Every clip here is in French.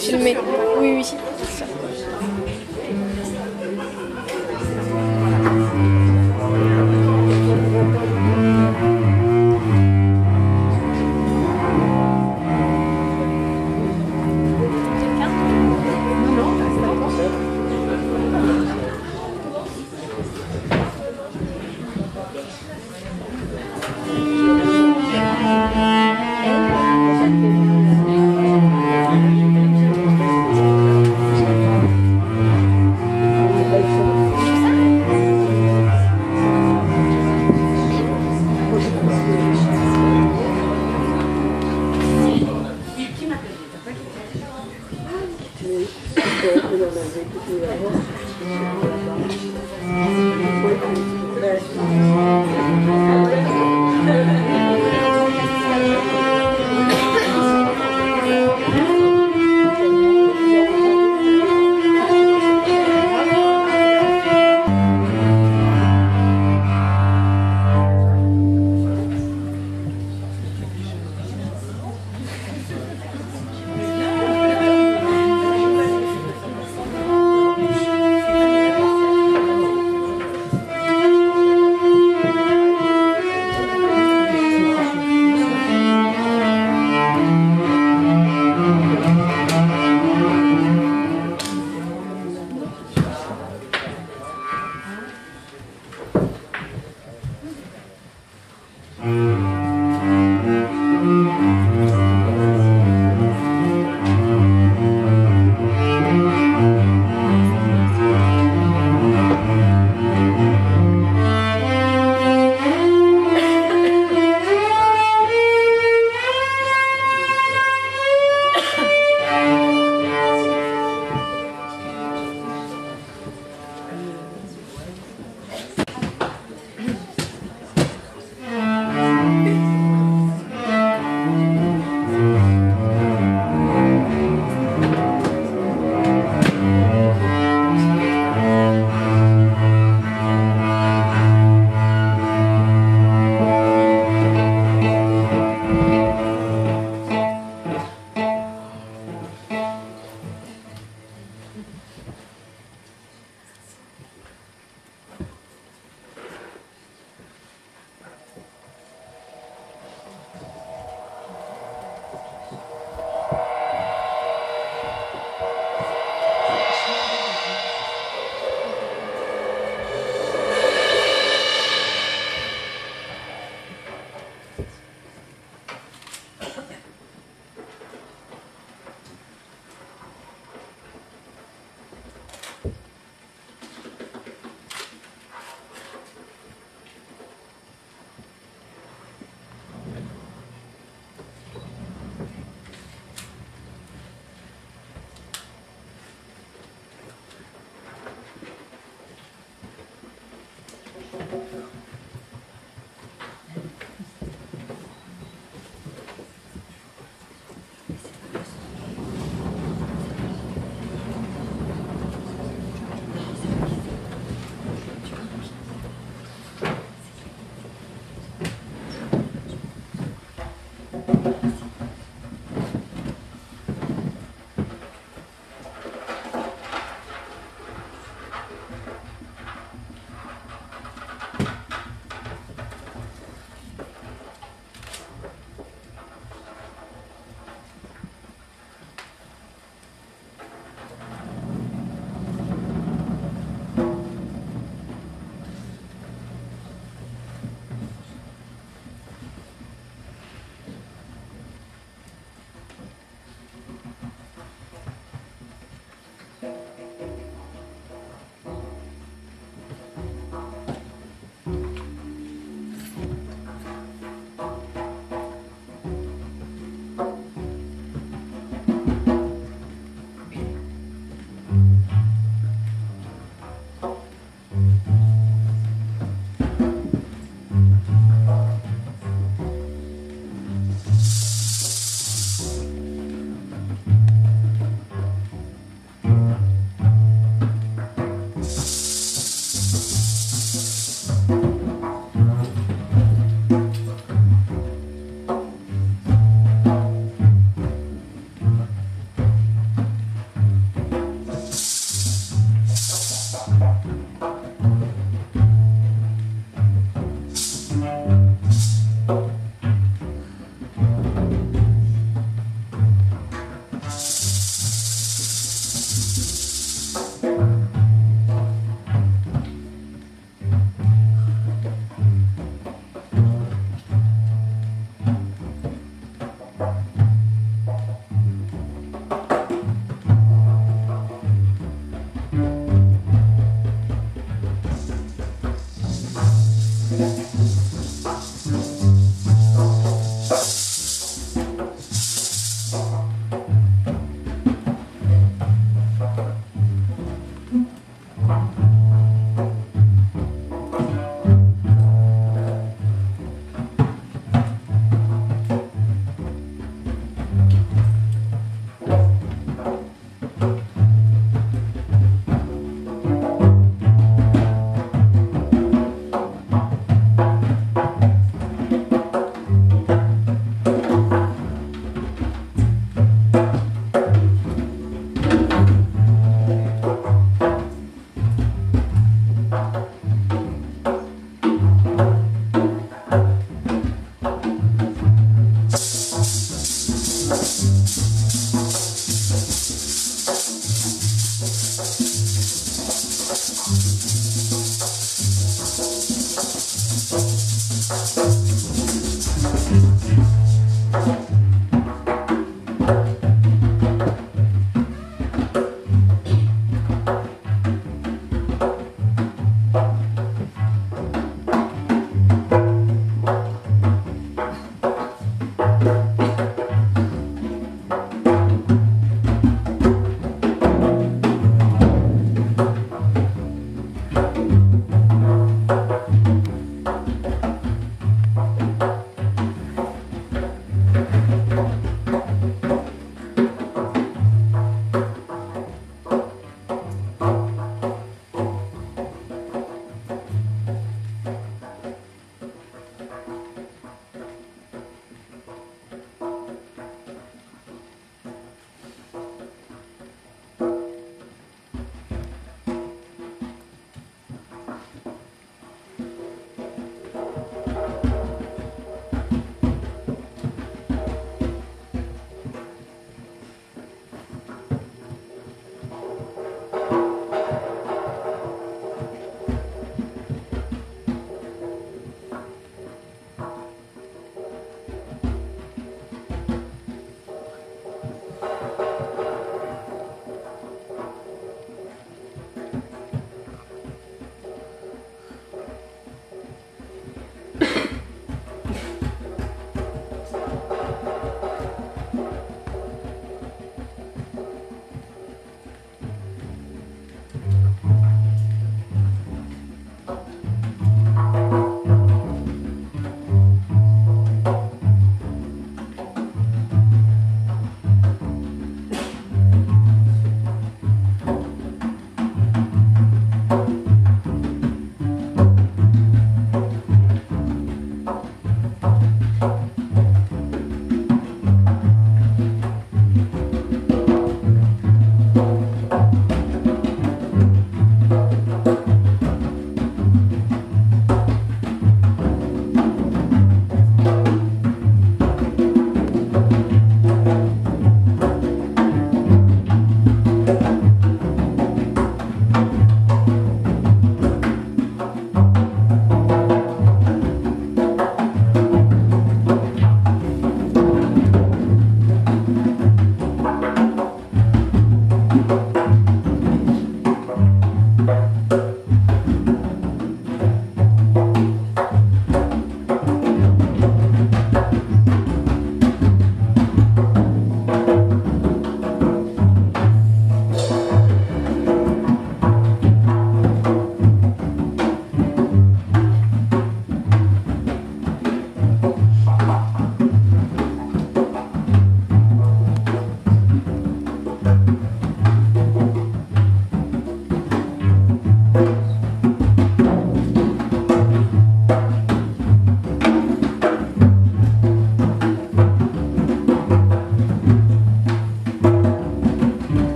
filmer. Oui, oui.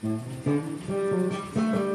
Thank you.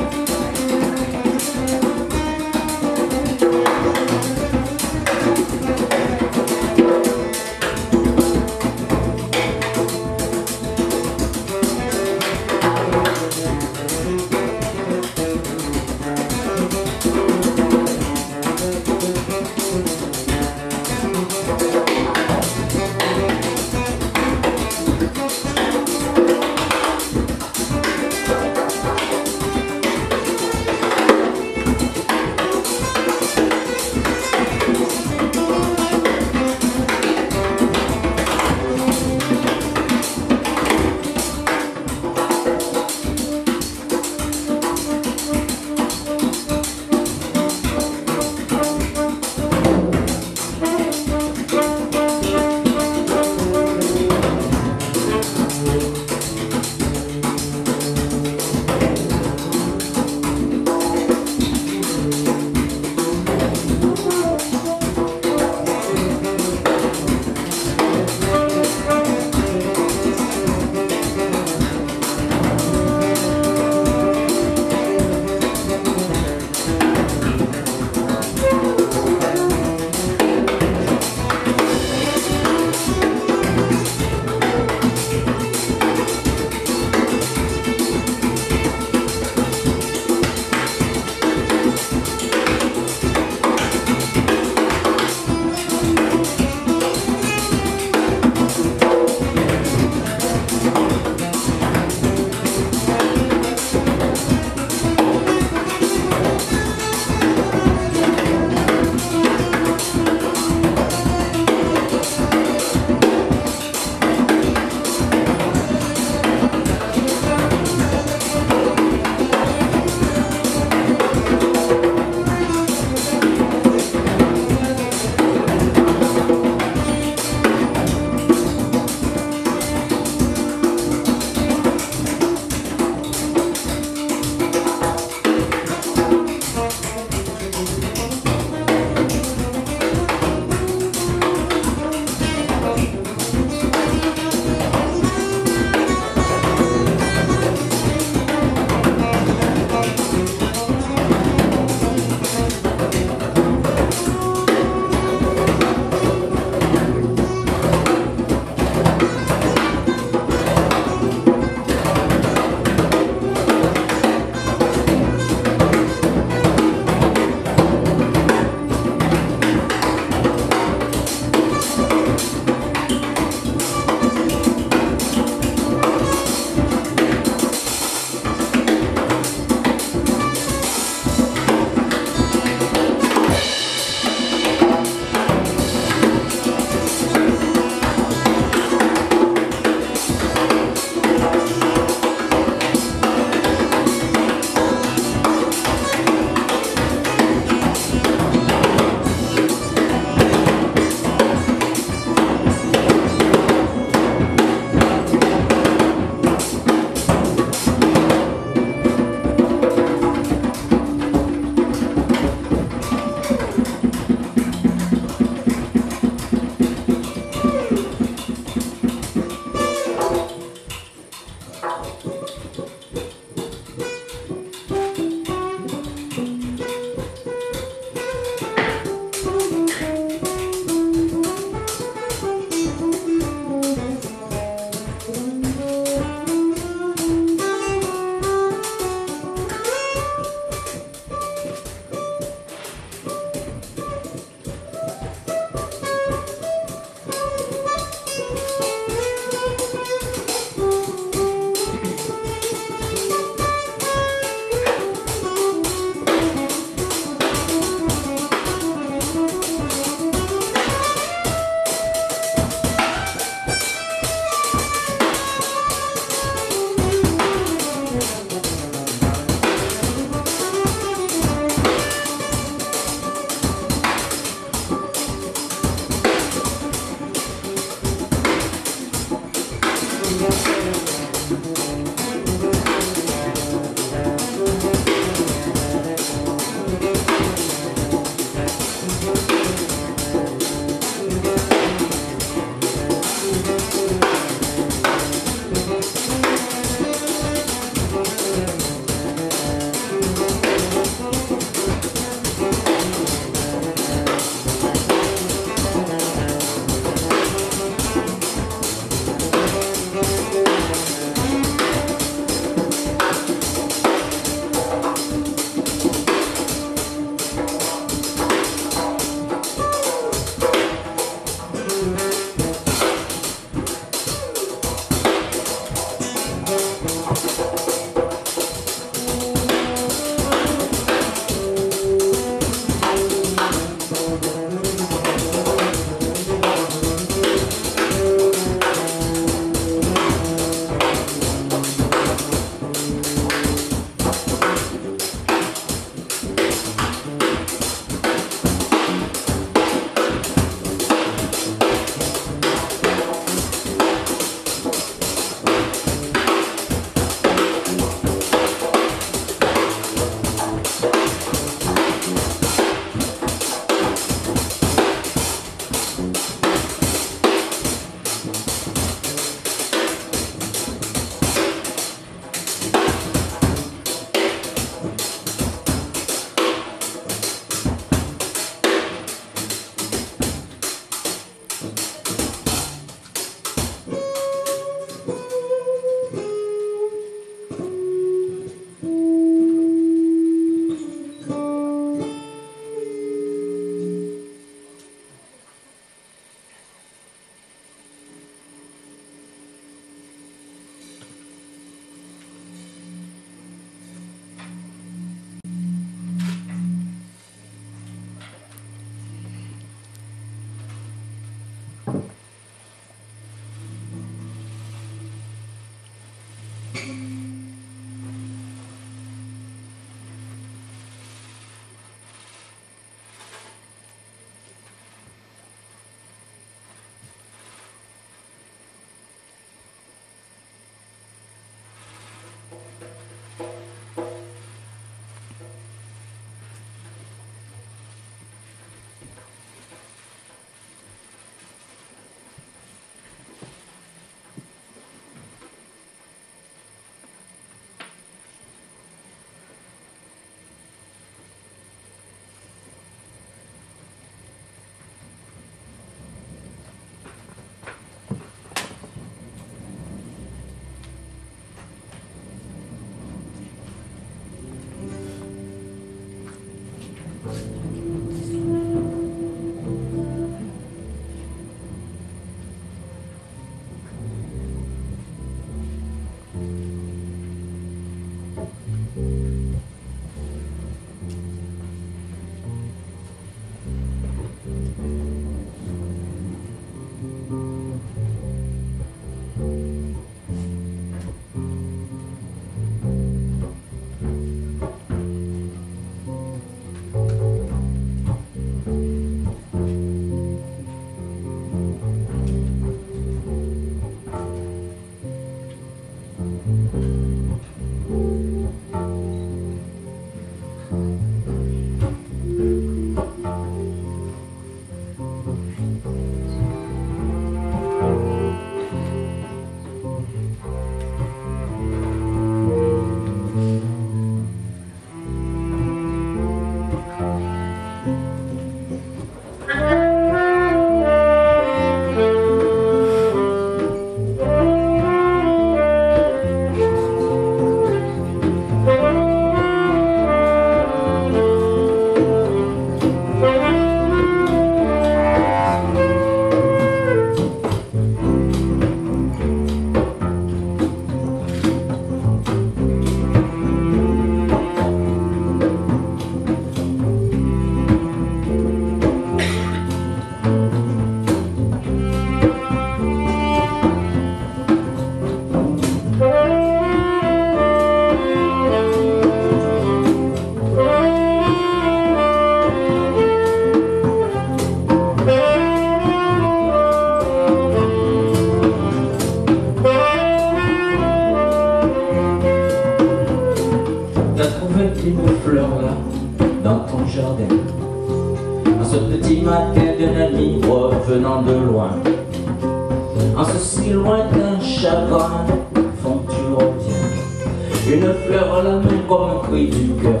we do go.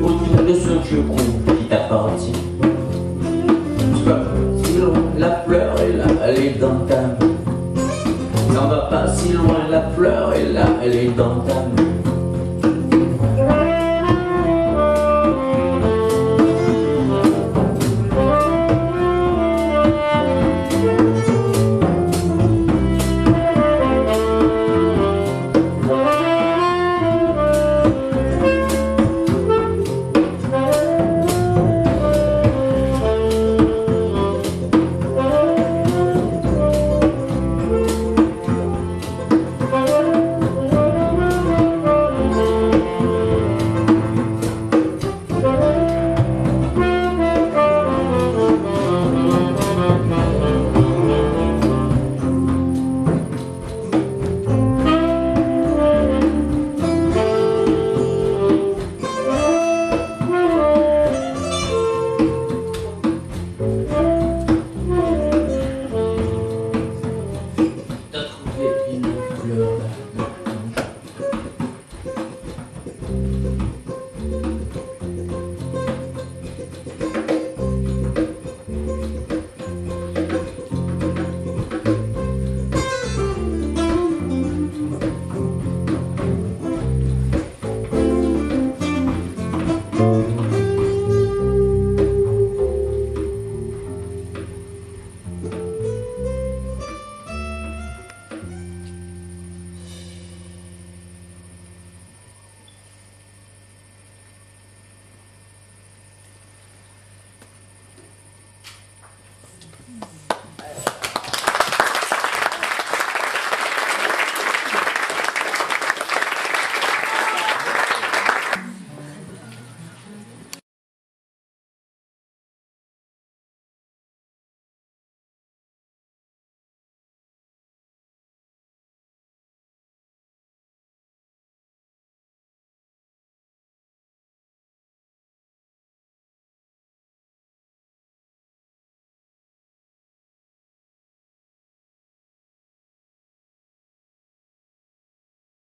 profite de ce vieux qui t'appartient. Si loin, la fleur est là, elle est dans ta main. N'en va pas si loin, la fleur est là, elle est dans ta main.